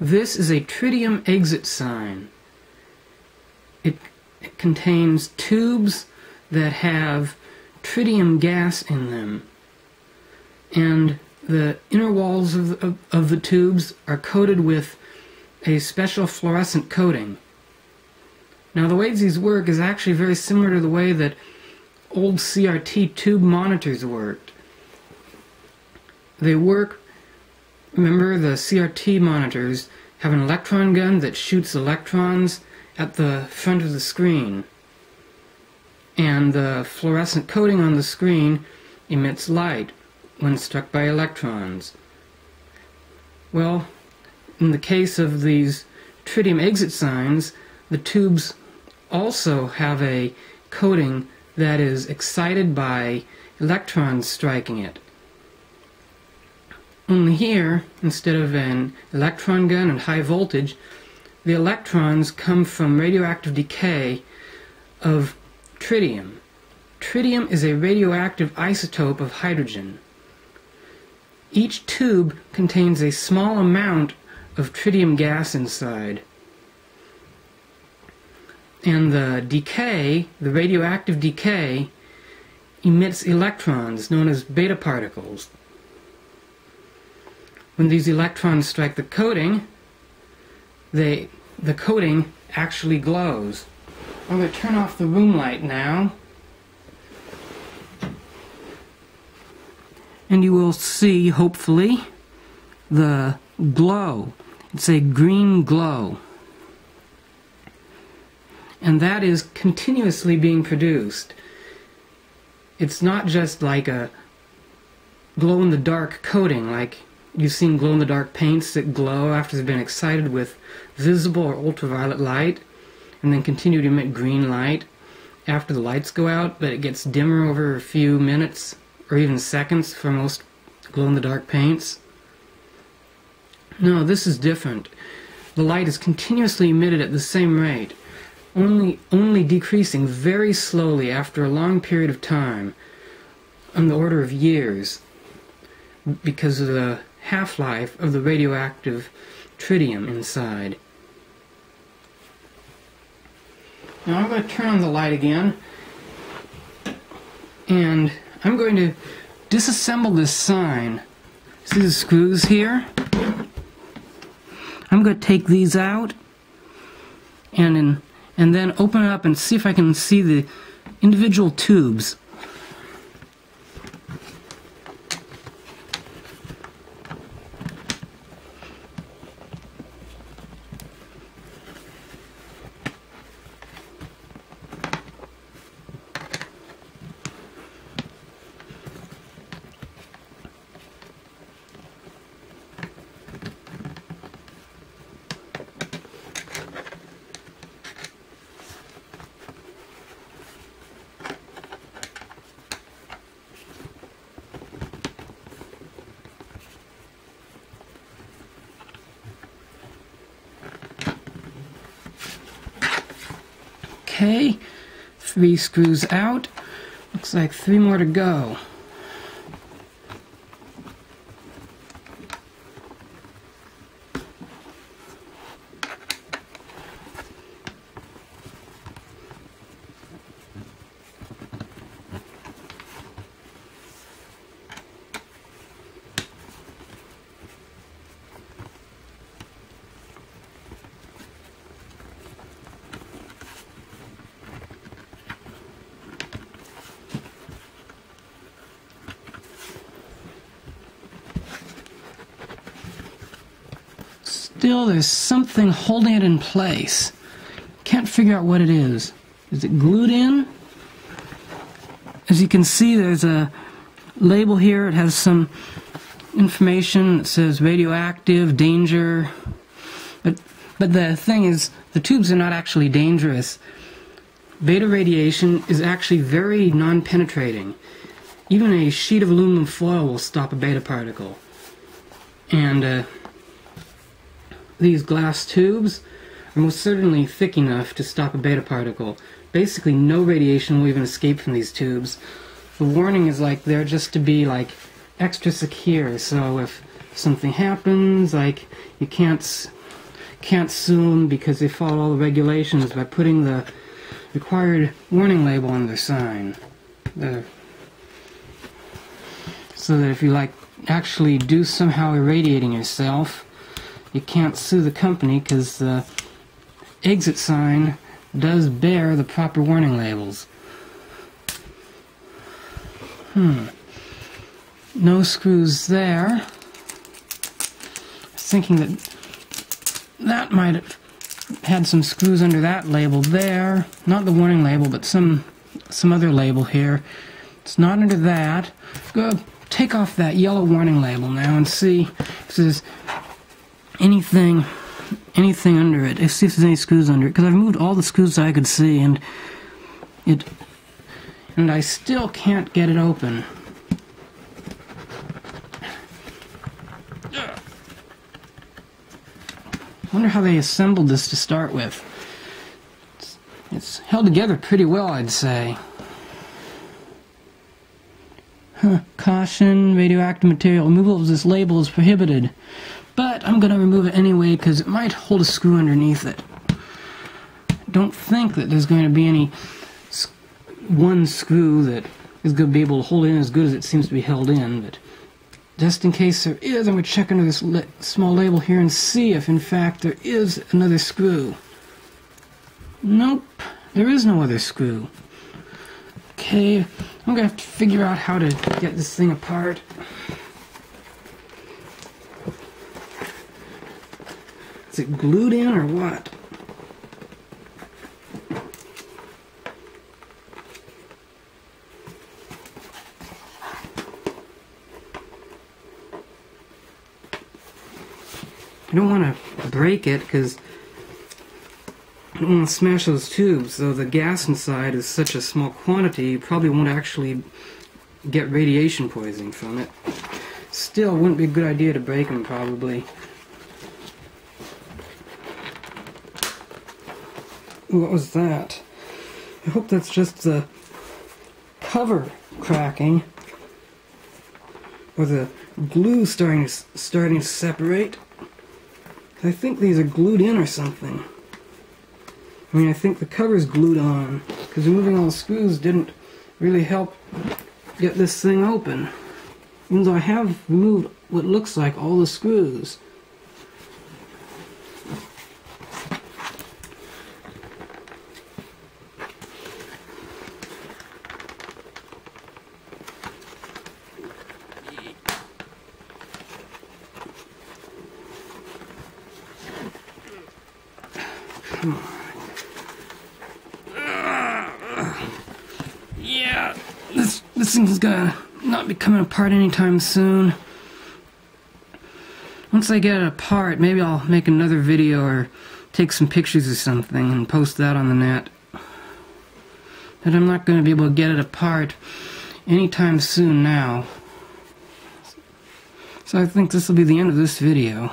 This is a tritium exit sign. It, it contains tubes that have tritium gas in them. And the inner walls of, of, of the tubes are coated with a special fluorescent coating. Now the way these work is actually very similar to the way that old CRT tube monitors worked. They work, remember the CRT monitors have an electron gun that shoots electrons at the front of the screen. And the fluorescent coating on the screen emits light when struck by electrons. Well, in the case of these tritium exit signs, the tubes also have a coating that is excited by electrons striking it. Only here, instead of an electron gun and high voltage, the electrons come from radioactive decay of tritium. Tritium is a radioactive isotope of hydrogen. Each tube contains a small amount of tritium gas inside. And the decay, the radioactive decay, emits electrons known as beta particles. When these electrons strike the coating, they, the coating actually glows. I'm going to turn off the room light now. And you will see, hopefully, the glow. It's a green glow. And that is continuously being produced. It's not just like a glow in the dark coating, like you've seen glow in the dark paints that glow after they've been excited with visible or ultraviolet light and then continue to emit green light after the lights go out, but it gets dimmer over a few minutes or even seconds for most glow in the dark paints. No, this is different. The light is continuously emitted at the same rate, only, only decreasing very slowly after a long period of time, on the order of years, because of the half-life of the radioactive tritium inside. Now I'm going to turn on the light again, and I'm going to disassemble this sign. See the screws here? I'm going to take these out and in, and then open it up and see if I can see the individual tubes. Okay, three screws out. Looks like three more to go. Still, there's something holding it in place. Can't figure out what it is. Is it glued in? As you can see, there's a label here. It has some information. It says radioactive, danger. But, but the thing is, the tubes are not actually dangerous. Beta radiation is actually very non-penetrating. Even a sheet of aluminum foil will stop a beta particle. And uh, these glass tubes are most certainly thick enough to stop a beta particle. Basically, no radiation will even escape from these tubes. The warning is like there just to be like extra secure, so if something happens, like you can't can't sue them because they follow all the regulations by putting the required warning label on their sign. So that if you like actually do somehow irradiating yourself, you can't sue the company because the exit sign does bear the proper warning labels. Hmm. No screws there. Thinking that that might have had some screws under that label there. Not the warning label, but some some other label here. It's not under that. Go take off that yellow warning label now and see there's anything anything under it. See if there's any screws under it. Because I've moved all the screws I could see and it and I still can't get it open. wonder how they assembled this to start with. It's, it's held together pretty well, I'd say. Huh. Caution, radioactive material. Removal of this label is prohibited. But I'm going to remove it anyway because it might hold a screw underneath it. Don't think that there's going to be any one screw that is going to be able to hold in as good as it seems to be held in, but just in case there is, I'm going to check under this small label here and see if in fact there is another screw. Nope, there is no other screw. Okay, I'm going to have to figure out how to get this thing apart. Is it glued in or what? I don't want to break it because I don't want to smash those tubes. Though the gas inside is such a small quantity, you probably won't actually get radiation poisoning from it. Still, wouldn't be a good idea to break them, probably. What was that? I hope that's just the cover cracking. Or the glue starting to, starting to separate. I think these are glued in or something. I mean, I think the cover's glued on, because removing all the screws didn't really help get this thing open. Even though I have removed what looks like all the screws. Yeah, this this thing's gonna not be coming apart anytime soon. Once I get it apart, maybe I'll make another video or take some pictures or something and post that on the net. But I'm not going to be able to get it apart anytime soon now. So I think this will be the end of this video.